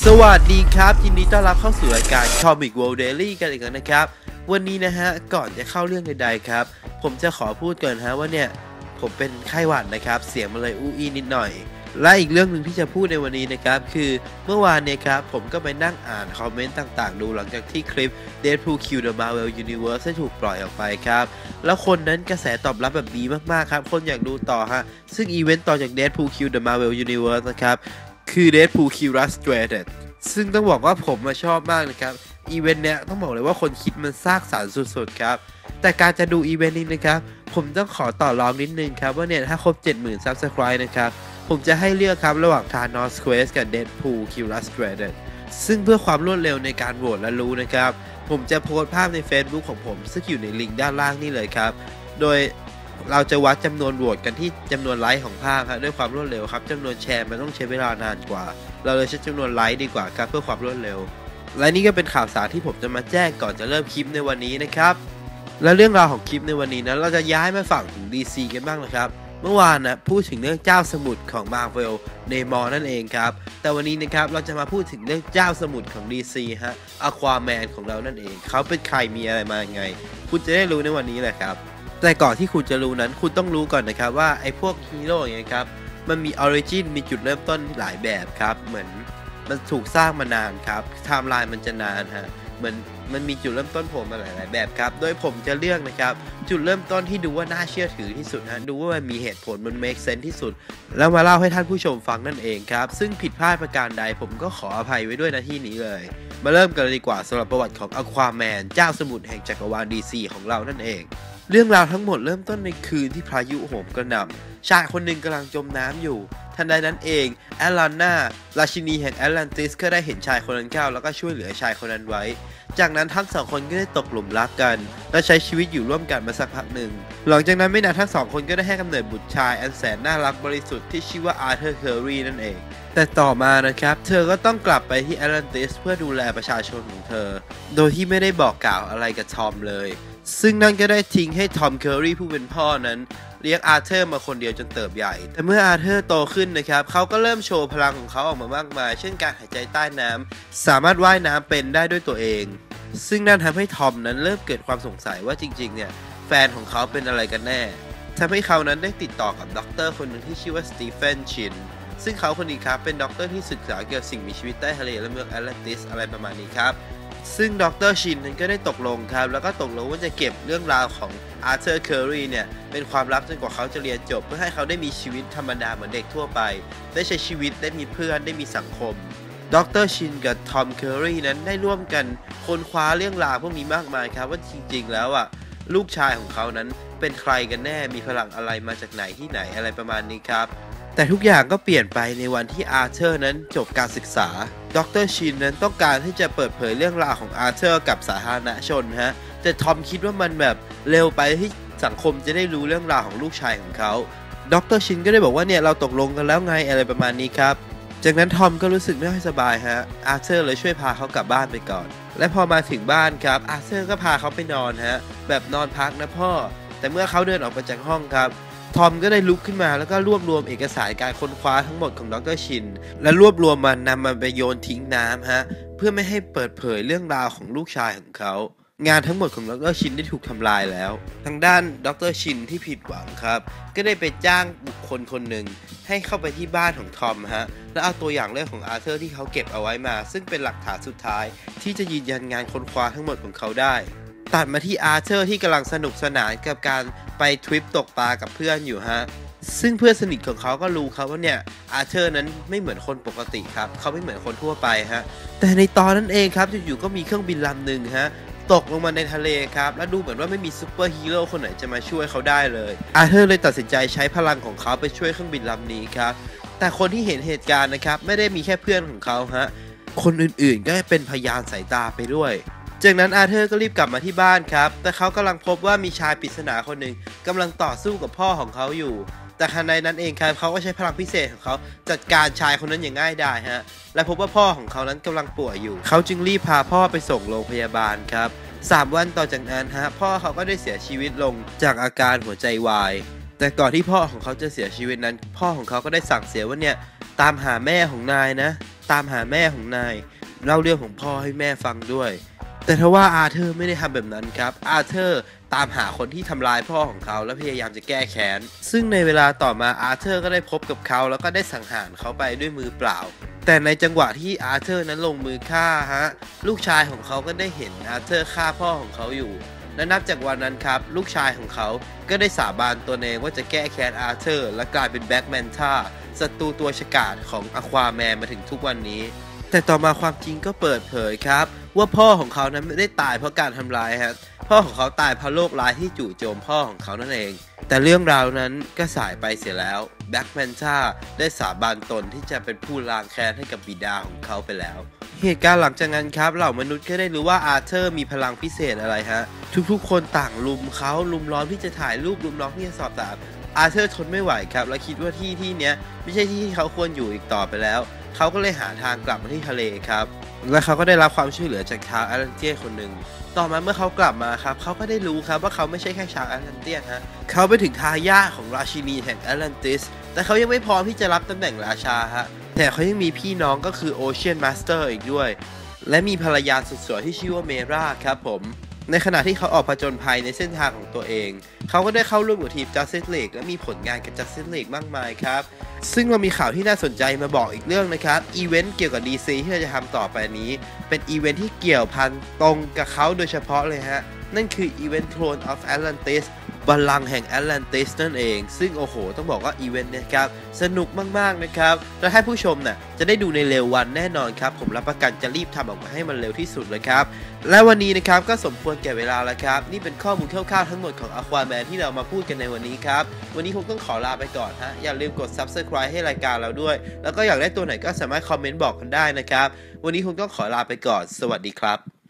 สวัสดีครับ ยินดีต้อนรับเข้าสู่รายการ Comic World Daily กันอีกแล้วนะครับ วันนี้นะฮะ ก่อนจะเข้าเรื่องใดๆครับ ผมจะขอพูดก่อนฮะว่าเนี่ย ผมเป็นไข้หวัดนะครับ เสียงมันเลยอู้อีนิดหน่อย และอีกเรื่องหนึ่งที่จะพูดในวันนี้นะครับ คือเมื่อวานเนี่ยครับ ผมก็ไปนั่งอ่านคอมเมนต์ต่างๆ ดูหลังจากที่คลิป Deadpool Q The Marvel Universe ได้ถูกปล่อยออกไปครับ แล้วคนนั้นกระแสตอบรับแบบดีมากๆครับ คนอยากดูต่อฮะ ซึ่งอีเวนต์ต่อจาก Deadpool Kills The Marvel Universe นะครับ คือ Deadpool Killustrated ซึ่งต้องบอกว่าผมมาชอบมากเลยครับ อีเวนต์เนี้ยต้องบอกเลยว่าคนคิดมันสร้างสรรค์สุดๆครับ แต่การจะดูอีเวนต์นี้นะครับ ผมต้องขอต่อรองนิดนึงครับว่าเนี่ยถ้าครบ 70,000 Subscribe นะครับ ผมจะให้เลือกครับระหว่าง Thanos Quest กับ Deadpool Killustrated ซึ่งเพื่อความรวดเร็วในการโหวตและรู้นะครับ ผมจะโพสต์ภาพใน Facebook ของผม ซึ่งอยู่ในลิงก์ด้านล่างนี่เลยครับ โดย เราจะวัดจำนวนโหวตกันที่จำนวนไลค์ของภาพครับด้วยความรวดเร็วครับจำนวนแชร์มันต้องใช้เวลานานกว่า เราเลยใช้จำนวนไลค์ดีกว่าครับเพื่อความรวดเร็ว และนี่ก็เป็นข่าวสารที่ผมจะมาแจ้งก่อนจะเริ่มคลิปในวันนี้นะครับ และเรื่องราวของคลิปในวันนี้นะเราจะย้ายมาฝั่งถึง DC กันบ้างนะครับเมื่อวานนะพูดถึงเรื่องเจ้าสมุทรของ Marvel ในมอนั่นเองครับ แต่วันนี้นะครับเราจะมาพูดถึงเรื่องเจ้าสมุทรของ DC ฮะ Aquaman ของเรานั่นเอง เขาเป็นใครมีอะไรมาไง คุณจะได้รู้ในวันนี้แหละครับ แต่ก่อนที่คุณจะรู้นั้น คุณต้องรู้ก่อนนะครับว่าไอ้พวกฮีโร่อย่างเงี้ยครับ มันมี origin มีจุดเริ่มต้นหลายแบบครับ เหมือนมันถูกสร้างมานานครับไทม์ไลน์มันจะนานฮะเหมือนมันมีจุดเริ่มต้นผมมาหลาย ๆ แบบครับ โดยผมจะเลือกนะครับ จุดเริ่มต้นที่ดูว่าน่าเชื่อถือที่สุดฮะดูว่ามันมีเหตุผลมัน make sense ที่สุด แล้วมาเล่าให้ท่านผู้ชมฟังนั่นเองครับ ซึ่งผิดพลาดประการใดผมก็ขออภัยไว้ด้วยนะที่นี้เลย มาเริ่มกันเลยดีกว่าสำหรับประวัติของ Aquaman เจ้าสมุทรแห่งจักรวาล DC ของเรานั่นเอง เรื่องราวทั้งหมดเริ่มต้นในคืนที่พายุโหมกระหน่ำชายคนหนึ่งกำลังจมน้ำอยู่ ทันใดนั้นเองแอตแลนน่าราชินีแห่งแอตแลนติสก็ได้เห็นชายคนนั้นเข้าแล้วก็ช่วยเหลือชายคนนั้นไว้ จากนั้นทั้งสองคนก็ได้ตกหลุมรักกัน และใช้ชีวิตอยู่ร่วมกันมาสักพักหนึ่ง หลังจากนั้นไม่นานทั้งสองคนก็ได้ให้กำเนิดบุตรชายอันแสนน่ารักบริสุทธิ์ที่ชื่อว่าอาร์เธอร์เคอรีนั่นเองแต่ต่อมานะครับ เธอก็ต้องกลับไปที่แอตแลนติสเพื่อดูแลประชาชนของเธอ โดยที่ไม่ได้บอกกล่าวอะไรกับทอมเลย ซึ่งนั่นก็ได้ทิ้งให้ทอมเคอรี่ผู้เป็นพ่อนั้น เลี้ยงอาร์เธอร์มาคนเดียวจนเติบใหญ่ แต่เมื่ออาร์เธอร์โตขึ้นนะครับเขาก็เริ่มโชว์พลังของเขาออกมามากมาย เช่นการหายใจใต้น้ำสามารถว่ายน้ำเป็นได้ด้วยตัวเอง ซึ่งนั่นทำให้ทอมนั้นเริ่มเกิดความสงสัยว่าจริง ๆ เนี่ย แฟนของเขาเป็นอะไรกันแน่ทำให้เขานั้นได้ติดต่อกับด็อกเตอร์คนหนึ่งที่ชื่อว่าสตีเฟนชินซึ่งเขาคนนี้ครับเป็นด็อกเตอร์ที่ศึกษาเกี่ยวกับสิ่งมีชีวิตใต้ทะเลและเมืองแอตแลนติสอะไรประมาณนี้ครับ ซึ่งดรชินนั้นก็ได้ตกลงครับ แล้วก็ตกลงว่าจะเก็บเรื่องราวของอาร์เธอร์เคอรีเนี่ย เป็นความลับจนกว่าเขาจะเรียนจบ เพื่อให้เขาได้มีชีวิตธรรมดาเหมือนเด็กทั่วไป ได้ใช้ชีวิตได้มีเพื่อนได้มีสังคมดรชินกับทอมเคอรีนั้นได้ร่วมกันค้นคว้าเรื่องราวพวกนี้มากมายครับว่าจริง ๆ แล้วอะลูกชายของเขานั้นเป็นใครกันแน่มีพลังอะไรมาจากไหนที่ไหนอะไรประมาณนี้ครับ แต่ทุกอย่างก็เปลี่ยนไปในวันที่อาร์เธอร์นั้นจบการศึกษา ดรชินนั้นต้องการที่จะเปิดเผยเรื่องราวของอาร์เธอร์กับสาธารณชนฮะ แต่ทอมคิดว่ามันแบบเร็วไปที่สังคมจะได้รู้เรื่องราวของลูกชายของเขา ดรชินก็ได้บอกว่าเนี่ยเราตกลงกันแล้วไงอะไรประมาณนี้ครับ จากนั้นทอมก็รู้สึกไม่ค่อยสบายฮะ อาร์เธอร์เลยช่วยพาเขากลับบ้านไปก่อน และพอมาถึงบ้านครับ อาร์เธอร์ก็พาเขาไปนอนฮะ แบบนอนพักนะพ่อ แต่เมื่อเขาเดินออกมาจากห้องครับ ทอมก็ได้ลุกขึ้นมาแล้วก็รวบรวมเอกสารการค้นคว้าทั้งหมดของดรชิน และรวบรวมมันนำมันไปโยนทิ้งน้ำฮะ เพื่อไม่ให้เปิดเผยเรื่องราวของลูกชายของเขา งานทั้งหมดของดรชินได้ถูกทำลายแล้ว ทางด้านดรชินที่ผิดหวังครับ ก็ได้ไปจ้างบุคคลคนหนึ่งให้เข้าไปที่บ้านของทอมฮะ และเอาตัวอย่างเรื่องของอาร์เธอร์ที่เขาเก็บเอาไว้มา ซึ่งเป็นหลักฐานสุดท้าย ที่จะยืนยันงานค้นคว้าทั้งหมดของเขาได้ ตัดมาที่อาร์เธอร์ที่กำลังสนุกสนานกับการไปทริปตกปลากับเพื่อนอยู่ฮะ ซึ่งเพื่อนสนิทของเขาก็รู้ครับว่าเนี่ยอาร์เธอร์นั้นไม่เหมือนคนปกติครับ เขาไม่เหมือนคนทั่วไปฮะ แต่ในตอนนั้นเองครับอยู่ๆก็มีเครื่องบินลำหนึ่งฮะตกลงมาในทะเลครับ และดูเหมือนว่าไม่มีซูเปอร์ฮีโร่คนไหนจะมาช่วยเขาได้เลย อาร์เธอร์เลยตัดสินใจใช้พลังของเขาไปช่วยเครื่องบินลำนี้ครับ แต่คนที่เห็นเหตุการณ์นะครับ ไม่ได้มีแค่เพื่อนของเขาฮะ คนอื่นๆก็เป็นพยานสายตาไปด้วย จากนั้นอาเธอร์ก็รีบกลับมาที่บ้านครับ แต่เขากำลังพบว่ามีชายปริศนาคนหนึ่งกำลังต่อสู้กับพ่อของเขาอยู่ แต่ทันใดนั้นเองครับเขาก็ใช้พลังพิเศษของเขาจัดการชายคนนั้นอย่างง่ายดายฮะ และพบว่าพ่อของเขานั้นกำลังป่วยอยู่ เขาจึงรีบพาพ่อไปส่งโรงพยาบาลครับสามวันต่อจากนั้นฮะพ่อเขาก็ได้เสียชีวิตลงจากอาการหัวใจวาย แต่ก่อนที่พ่อของเขาจะเสียชีวิตนั้น พ่อของเขาก็ได้สั่งเสียว่าเนี่ยตามหาแม่ของนายนะ ตามหาแม่ของนายเล่าเรื่องของพ่อให้แม่ฟังด้วย แต่ทว่าอาเธอร์ไม่ได้ทำแบบนั้นครับ อาเธอร์ตามหาคนที่ทำร้ายพ่อของเขาและพยายามจะแก้แค้น ซึ่งในเวลาต่อมาอาเธอร์ก็ได้พบกับเขาแล้วก็ได้สังหารเขาไปด้วยมือเปล่า แต่ในจังหวะที่อาเธอร์นั้นลงมือฆ่าฮะ ลูกชายของเขาก็ได้เห็นอาเธอร์ฆ่าพ่อของเขาอยู่ และนับจากวันนั้นครับ ลูกชายของเขาก็ได้สาบานตัวเองว่าจะแก้แค้นอาเธอร์และกลายเป็น Black Manta ศัตรูตัวฉกาจของอควาแมนมาถึงทุกวันนี้ แต่ต่อมาความจริงก็เปิดเผยครับ ว่าพ่อของเขานั้นไม่ได้ตายเพราะการทำร้ายฮะพ่อของเขาตายเพราะโรคร้ายที่จู่โจมพ่อของเขานั่นเอง แต่เรื่องราวนั้นก็สายไปเสียแล้ว Black Manta ได้สาบานตนที่จะเป็นผู้ล้างแค้นให้กับบิดาของเขาไปแล้ว เหตุการณ์หลังจากนั้นครับเหล่ามนุษย์ก็ได้รู้ว่าอาร์เธอร์มีพลังพิเศษอะไรฮะ ทุกๆ คนต่างรุมเขารุมล้อมที่จะถ่ายรูปรุมล้อมที่จะสอบถามอาร์เธอร์ทนไม่ไหวครับ และคิดว่าที่ที่เนี้ยไม่ใช่ที่ที่เขาควรอยู่อีกต่อไปแล้ว เขาก็เลยหาทางกลับมาที่ทะเลครับ และเขาก็ได้รับความช่วยเหลือจากชาวแอตแลนเตียคนหนึ่งต่อมาเมื่อเขากลับมาครับเขาก็ได้รู้ครับว่าเขาไม่ใช่แค่ชาวแอตแลนเตียฮะเขาเป็นถึงทายาทของราชินีแห่งแอตแลนติส แต่เขายังไม่พร้อมที่จะรับตำแหน่งราชาฮะแต่เขายังมีพี่น้องก็คือ Ocean Master อีกด้วย และมีภรรยาสุดสวยที่ชื่อว่าเมราครับผม ในขณะที่เขาออกผจญภัยในเส้นทางของตัวเอง เขาก็ได้เข้าร่วมกับทีม Justice League และมีผลงานกับ Justice League มากมายครับ ซึ่งเรามีข่าวที่น่าสนใจมาบอกอีกเรื่องนะครับ อีเวนต์เกี่ยวกับ DC ที่เราจะทำต่อไปนี้ เป็นอีเวนต์ที่เกี่ยวพันตรงกับเขาโดยเฉพาะเลยฮะ นั่นคืออีเวนต์ Throne of Atlantis บัลลังก์แห่งแอตแลนติสนั่นเอง ซึ่งโอ้โห ต้องบอกว่าอีเวนต์เนี่ยครับ สนุกมากๆนะครับ และให้ผู้ชมน่ะจะได้ดูในเร็ววันแน่นอนครับ ผมรับประกันจะรีบทำออกมาให้มันเร็วที่สุดเลยครับ และวันนี้นะครับก็สมควรแก่เวลาแล้วครับ นี่เป็นข้อมูลคร่าวๆทั้งหมดของ Aquaman ที่เรามาพูดกันในวันนี้ครับ วันนี้ผมต้องขอลาไปก่อนฮะอย่าลืมกด Subscribe ให้รายการเราด้วย แล้วก็อยากได้ตัวไหนก็สามารถคอมเมนต์บอกกันได้นะครับวันนี้ผมต้องขอลาไปก่อน สวัสดีครับ